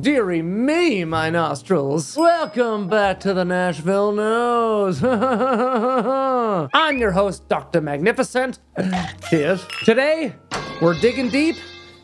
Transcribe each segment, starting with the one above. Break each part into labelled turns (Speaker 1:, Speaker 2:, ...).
Speaker 1: Deary me, my nostrils. Welcome back to the Nashville News. I'm your host, Dr. Magnifiscent. Yes. Today, we're digging deep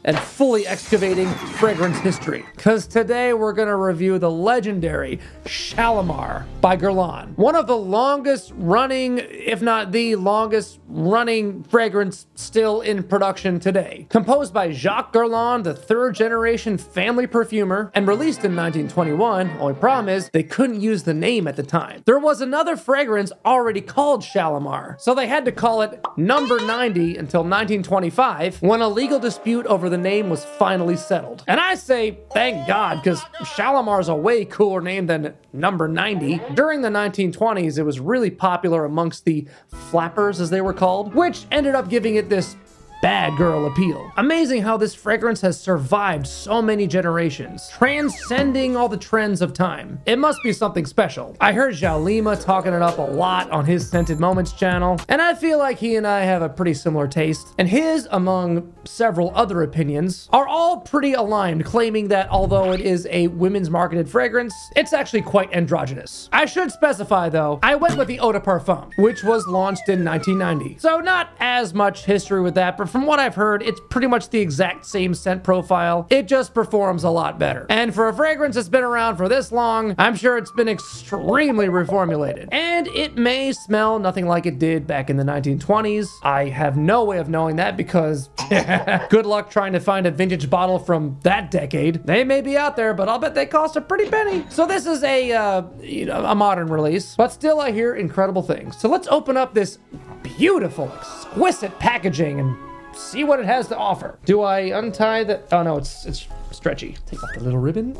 Speaker 1: and fully excavating fragrance history. Because today we're going to review the legendary Shalimar by Guerlain, one of the longest running, if not the longest running fragrance still in production today. Composed by Jacques Guerlain, the third generation family perfumer, and released in 1921, only problem is they couldn't use the name at the time. There was another fragrance already called Shalimar, so they had to call it Number 90 until 1925 when a legal dispute over the name was finally settled. And I say thank God, because Shalimar's a way cooler name than Number 90. During the 1920s, it was really popular amongst the flappers, as they were called, which ended up giving it this bad girl appeal. Amazing how this fragrance has survived so many generations, transcending all the trends of time. It must be something special. I heard Zhao Lima talking it up a lot on his Scented Moments channel, and I feel like he and I have a pretty similar taste. And his, among several other opinions, are all pretty aligned, claiming that although it is a women's marketed fragrance, it's actually quite androgynous. I should specify though, I went with the Eau de Parfum, which was launched in 1990. So not as much history with that, from what I've heard, it's pretty much the exact same scent profile. It just performs a lot better. And for a fragrance that's been around for this long, I'm sure it's been extremely reformulated. And it may smell nothing like it did back in the 1920s. I have no way of knowing that because good luck trying to find a vintage bottle from that decade. They may be out there, but I'll bet they cost a pretty penny. So this is a, uh, you know, a modern release, but still I hear incredible things. So let's open up this beautiful, exquisite packaging and see what it has to offer. Do I untie the, oh no, it's, it's stretchy. Take off the little ribbon.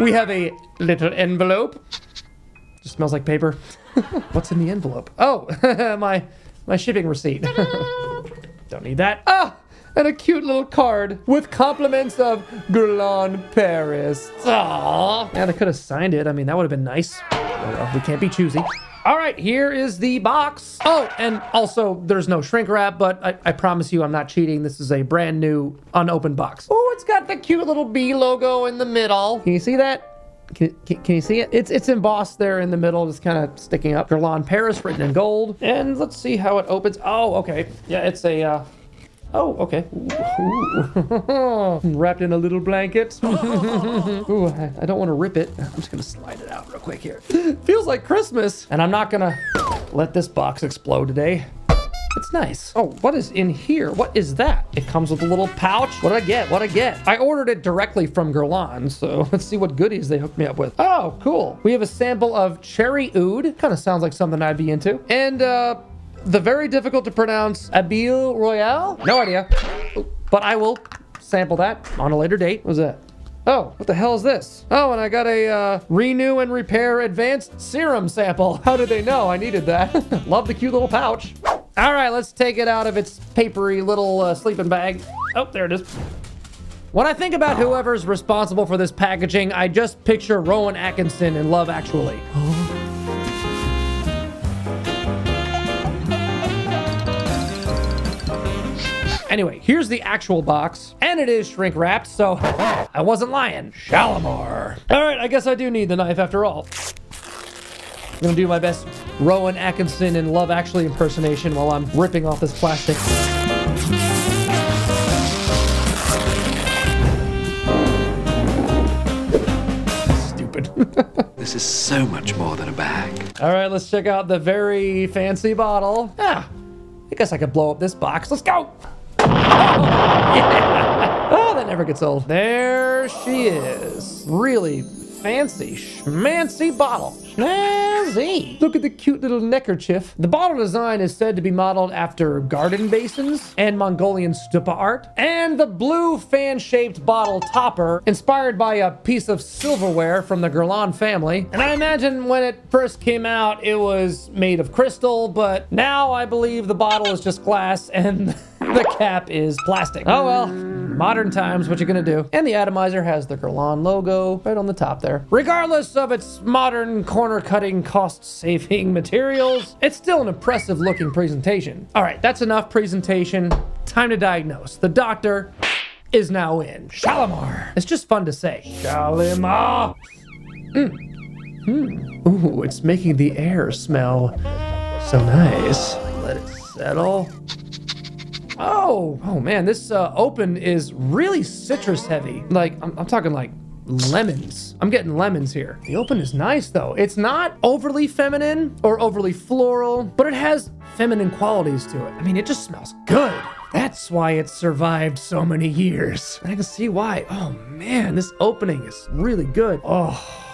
Speaker 1: We have a little envelope. Just smells like paper. What's in the envelope? Oh, my, my shipping receipt. Don't need that. Ah! And a cute little card with compliments of Guerlain Paris. Aww. Yeah, they could have signed it. I mean, that would have been nice. Well, we can't be choosy. All right, here is the box. Oh, and also there's no shrink wrap, but I, I, promise you I'm not cheating. This is a brand new unopened box. Oh, it's got the cute little B logo in the middle. Can you see that? Can, can, can, you see it? It's it's embossed there in the middle, just kind of sticking up. Guerlain Paris written in gold. And let's see how it opens. Oh, okay. Yeah, it's a uh, Oh, okay. Wrapped in a little blanket. Ooh, I, I don't want to rip it. I'm just gonna slide it out real quick here. Feels like Christmas. And I'm not gonna let this box explode today. It's nice. Oh, what is in here? What is that? It comes with a little pouch. What did I get? What did I get? I ordered it directly from Guerlain, so let's see what goodies they hooked me up with. Oh, cool. We have a sample of cherry oud. Kind of sounds like something I'd be into. And uh, the very difficult to pronounce Abeille Royale? No idea. But I will sample that on a later date. What's that? Oh, what the hell is this? Oh, and I got a uh, renew and repair advanced serum sample. How did they know I needed that? Love the cute little pouch. All right, let's take it out of its papery little uh, sleeping bag. Oh, there it is. When I think about whoever's responsible for this packaging, I just picture Rowan Atkinson in Love Actually. Anyway, here's the actual box, and it is shrink wrapped, so I wasn't lying. Shalimar. All right, I guess I do need the knife after all. I'm gonna do my best Rowan Atkinson in Love Actually impersonation while I'm ripping off this plastic. Stupid.
Speaker 2: this is so much more than a bag.
Speaker 1: All right, let's check out the very fancy bottle. Ah, I guess I could blow up this box. Let's go yeah. Oh, that never gets old. There she is. Really fancy, schmancy bottle. Snazzy. Look at the cute little neckerchief. The bottle design is said to be modeled after garden basins and Mongolian stupa art. And the blue fan-shaped bottle topper, inspired by a piece of silverware from the Guerlain family. And I imagine when it first came out, it was made of crystal, but now I believe the bottle is just glass and the cap is plastic. Oh well, modern times, what you gonna do? And the atomizer has the Guerlain logo right on the top there. Regardless of its modern corner corner-cutting, cost-saving materials, it's still an impressive looking presentation. All right, that's enough presentation. Time to diagnose. The doctor is now in. Shalimar. It's just fun to say. Shalimar. Mm. Hmm. Ooh, it's making the air smell so nice. Let it settle. Oh, oh man, this uh, open is really citrus heavy. Like, I'm, I'm talking like lemons. I'm getting lemons here. The open is nice though. It's not overly feminine or overly floral, but it has feminine qualities to it. I mean, it just smells good. That's why it survived so many years. I can see why. Oh man, this opening is really good. Oh.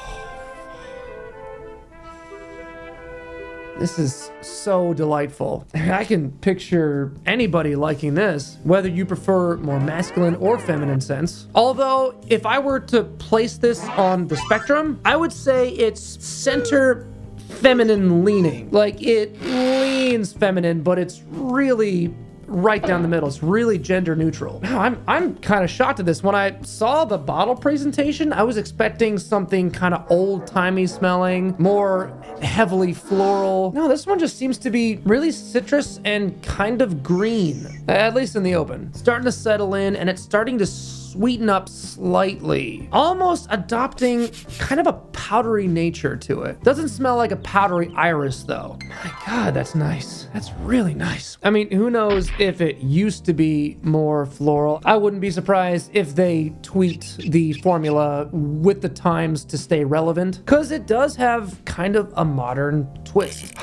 Speaker 1: This is so delightful. I can picture anybody liking this, whether you prefer more masculine or feminine scents. Although, if I were to place this on the spectrum, I would say it's center feminine leaning. Like it leans feminine, but it's really right down the middle. It's really gender neutral. Now, I'm I'm kind of shocked at this. When I saw the bottle presentation, I was expecting something kind of old-timey smelling, more heavily floral. No, this one just seems to be really citrus and kind of green, at least in the open. Starting to settle in, and it's starting to sweeten up slightly, almost adopting kind of a powdery nature to it. Doesn't smell like a powdery iris though. My God, that's nice. That's really nice. I mean, who knows if it used to be more floral. I wouldn't be surprised if they tweaked the formula with the times to stay relevant, because it does have kind of a modern twist.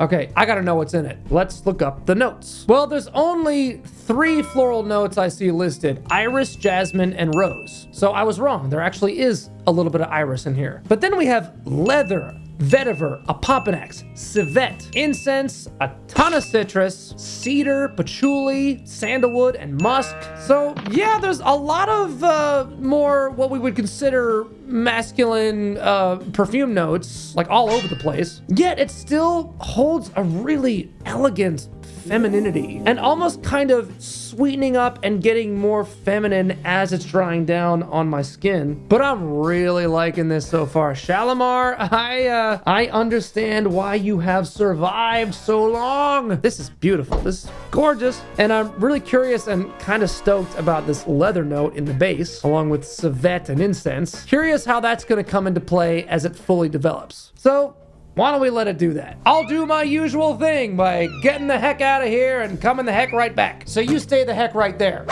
Speaker 1: Okay, I gotta know what's in it. Let's look up the notes. Well, there's only three floral notes I see listed iris, jasmine, and rose. So I was wrong. There actually is a little bit of iris in here. But then we have leather, vetiver, opoponax, civet, incense, a ton of citrus, cedar, patchouli, sandalwood, and musk. So yeah, there's a lot of uh, more what we would consider masculine uh, perfume notes, like all over the place. Yet it still holds a really elegant femininity and almost kind of sweetening up and getting more feminine as it's drying down on my skin. But I'm really liking this so far. Shalimar, I uh, I understand why you have survived so long. This is beautiful. This is gorgeous. And I'm really curious and kind of stoked about this leather note in the base, along with civet and incense. Curious how that's going to come into play as it fully develops. So why don't we let it do that? I'll do my usual thing by getting the heck out of here and coming the heck right back. So you stay the heck right there.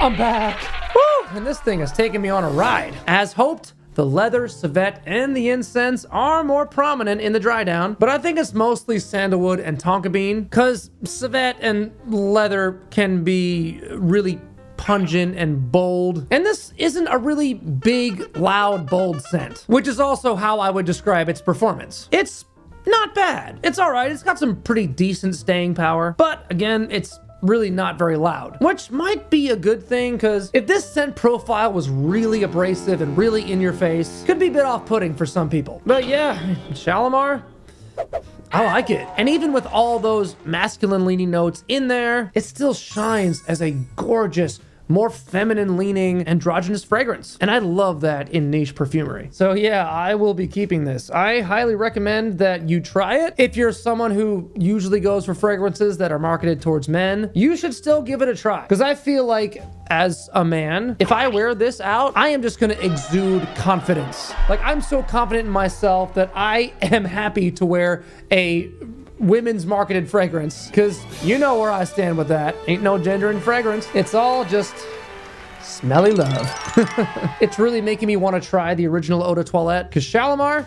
Speaker 1: I'm back. Woo! And this thing has taken me on a ride. As hoped, the leather, civet, and the incense are more prominent in the dry down, but I think it's mostly sandalwood and tonka bean, because civet and leather can be really pungent and bold. And this isn't a really big, loud, bold scent, which is also how I would describe its performance. It's not bad. It's all right. It's got some pretty decent staying power, but again, it's really not very loud, which might be a good thing because if this scent profile was really abrasive and really in your face, could be a bit off-putting for some people. But yeah, Shalimar, I like it. And even with all those masculine leaning notes in there, it still shines as a gorgeous, more feminine leaning androgynous fragrance. And I love that in niche perfumery. So yeah, I will be keeping this. I highly recommend that you try it. If you're someone who usually goes for fragrances that are marketed towards men, you should still give it a try. Because I feel like as a man, if I wear this out, I am just gonna exude confidence. Like I'm so confident in myself that I am happy to wear a women's marketed fragrance because you know where I stand with that. Ain't no gender in fragrance. It's all just smelly love. it's really making me want to try the original Eau de Toilette because Shalimar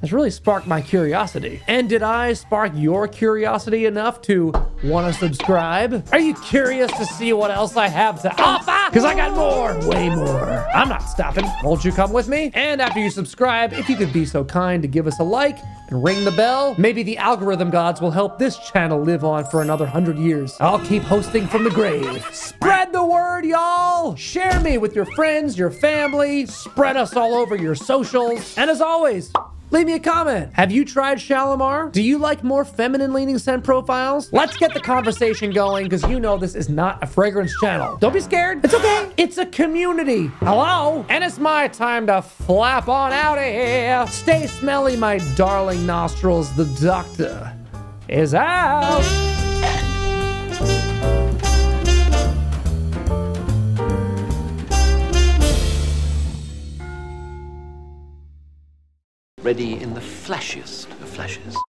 Speaker 1: has really sparked my curiosity. And did I spark your curiosity enough to want to subscribe? Are you curious to see what else I have to offer? Because I got more, way more. I'm not stopping. Won't you come with me? And after you subscribe, if you could be so kind to give us a like and ring the bell, maybe the algorithm gods will help this channel live on for another hundred years. I'll keep hosting from the grave. Spread the word, y'all! Share me with your friends, your family, spread us all over your socials. And as always, Leave me a comment. Have you tried Shalimar? Do you like more feminine leaning scent profiles? Let's get the conversation going because you know this is not a fragrance channel. Don't be scared. It's okay. It's a community. Hello? And it's my time to flap on out of here. Stay smelly, my darling nostrils. The doctor is out.
Speaker 2: Ready in the flashiest of flashes.